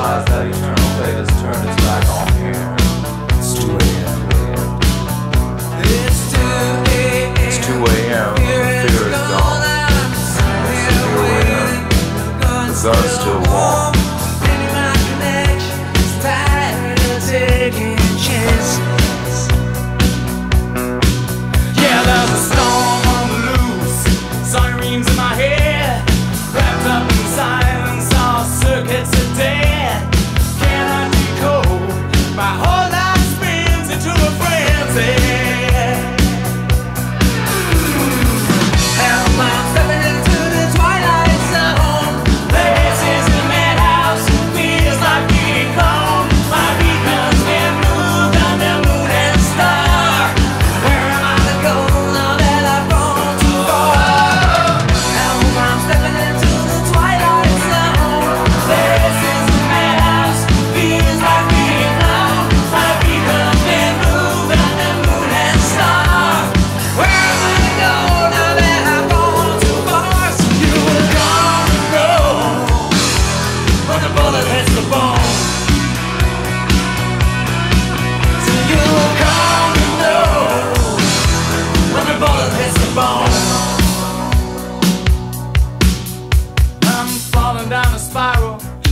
realize that eternal fate has turned its back on here. It's 2 a.m. It's 2 a.m. Fear is gone. It's 2 a.m. The sun's still warm.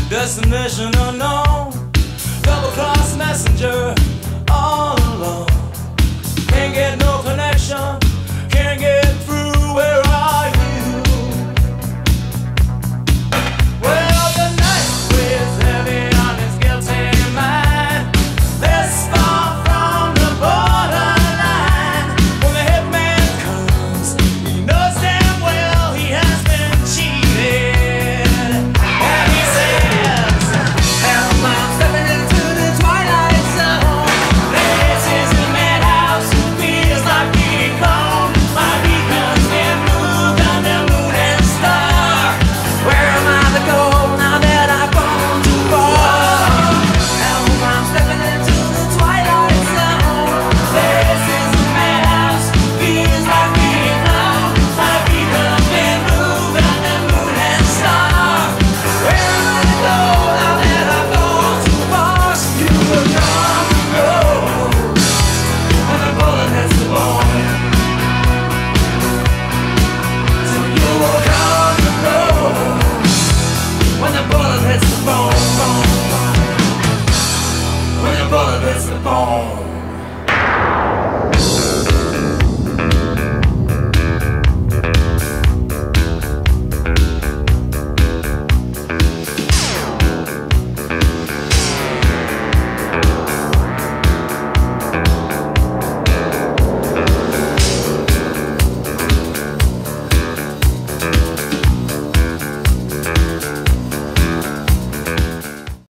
Destination unknown. Double cross messenger,